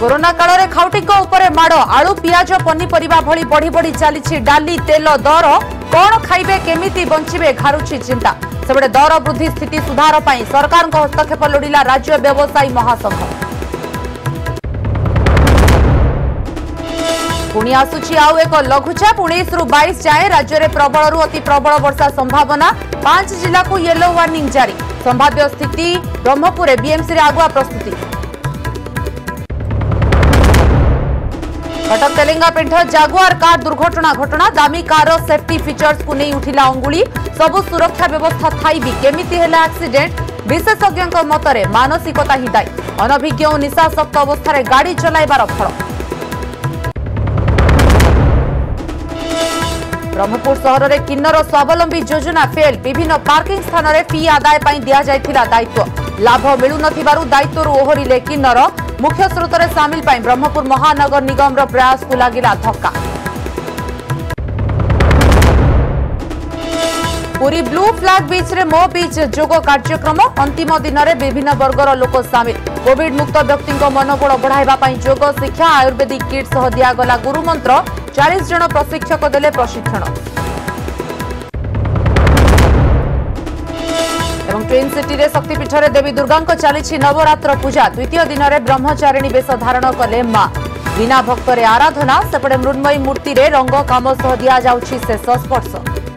corona કાળરે ખાઉટીક ઉપરે માડ આળુ પિયાજ પનિપરિવા ભળી બઢી બઢી ચાલીଛି ડાલી તેલ દર કોણ ખાઇବେ કેમિતિ બંચિବେ ઘારુଛି ચિંતા સેપટે દર વૃદ્ધિ સ્થિતિ સુધાર પાઇ સરકારଙ୍କ હસ્તક્ષેપ લોડિલા રાજ્ય વ્યવસાયી મહાસંઘ ପୁଣି ଆସୁଛି ଆଉ ଏକ ଲଘୁଚାପ ଉଣେଇଶରୁ ବାଇଶ ଯାଏଁ ରାଜ୍ୟରେ ପ୍ରବଳରୁ ଅତି ପ୍ରବଳ ବର୍ଷା ସମ୍ଭାବନା ପାଞ୍ଚ ଜିଲ୍ଲାକୁ ୟେଲୋ ୱାର୍ଣ୍ଣିଂ ଜାରି ସମ୍ଭାବ୍ୟ ସ୍ଥିତି ବ୍ରହ୍ମପୁରରେ ବିଏମ୍ସିରେ ଆଗୁଆ ପ୍ରସ୍ତୁତି କଟକ ତେଲେଙ୍ଗାପେଣ୍ଠ ଜାଗୁଆର କାର୍ ଦୁର୍ଘଟଣା ଘଟଣା ଦାମୀ କାର୍ର ସେଫ୍ଟି ଫିଚର୍ସକୁ ନେଇ ଉଠିଲା ଅଙ୍ଗୁଳି ସବୁ ସୁରକ୍ଷା ବ୍ୟବସ୍ଥା ଥାଇ ବି କେମିତି ହେଲା ଆକ୍ସିଡେଣ୍ଟ ବିଶେଷଜ୍ଞଙ୍କ ମତରେ ମାନସିକତା ହିଁ ଦାୟୀ ଅନଭିଜ୍ଞ ଓ ନିଶାସକ୍ତ ଅବସ୍ଥାରେ ଗାଡ଼ି ଚଲାଇବାର ଫଳ ବ୍ରହ୍ମପୁର ସହରରେ କିନ୍ନର ସ୍ୱାବଲମ୍ବୀ ଯୋଜନା ଫେଲ୍ ବିଭିନ୍ନ ପାର୍କିଂ ସ୍ଥାନରେ ଫି ଆଦାୟ ପାଇଁ ଦିଆଯାଇଥିଲା ଦାୟିତ୍ୱ ଲାଭ ମିଳୁନଥିବାରୁ ଦାୟିତ୍ୱରୁ ଓହରିଲେ କିନ୍ନର ମୁଖ୍ୟ ସ୍ରୋତରେ ସାମିଲ ପାଇଁ ବ୍ରହ୍ମପୁର ମହାନଗର ନିଗମର ପ୍ରୟାସକୁ ଲାଗିଲା ଧକ୍କା ପୁରୀ ବ୍ଲୁ ଫ୍ଲାଗ ବିଚ୍ରେ ମୋ ବିଚ୍ ଯୋଗ କାର୍ଯ୍ୟକ୍ରମ ଅନ୍ତିମ ଦିନରେ ବିଭିନ୍ନ ବର୍ଗର ଲୋକ ସାମିଲ କୋଭିଡ ମୁକ୍ତ ବ୍ୟକ୍ତିଙ୍କ ମନୋବଳ ବଢ଼ାଇବା ପାଇଁ ଯୋଗ ଶିକ୍ଷା ଆୟୁର୍ବେଦିକ କିଟ୍ ସହ ଦିଆଗଲା ଗୁରୁମନ୍ତ୍ର ଚାଳିଶ ଜଣ ପ୍ରଶିକ୍ଷକ ଦେଲେ ପ୍ରଶିକ୍ଷଣ ଟ୍ୱିନ୍ ସିଟିରେ ଶକ୍ତିପୀଠରେ ଦେବୀ ଦୁର୍ଗାଙ୍କ ଚାଲିଛି ନବରାତ୍ର ପୂଜା ଦ୍ୱିତୀୟ ଦିନରେ ବ୍ରହ୍ମଚାରିଣୀ ବେଶ ଧାରଣ କଲେ ମା ବିନା ଭକ୍ତରେ ଆରାଧନା ସେପଟେ ମୃଣ୍ମୟୀ ମୂର୍ତ୍ତିରେ ରଙ୍ଗ କାମ ସହ ଦିଆଯାଉଛି ଶେଷ ସ୍ପର୍ଶ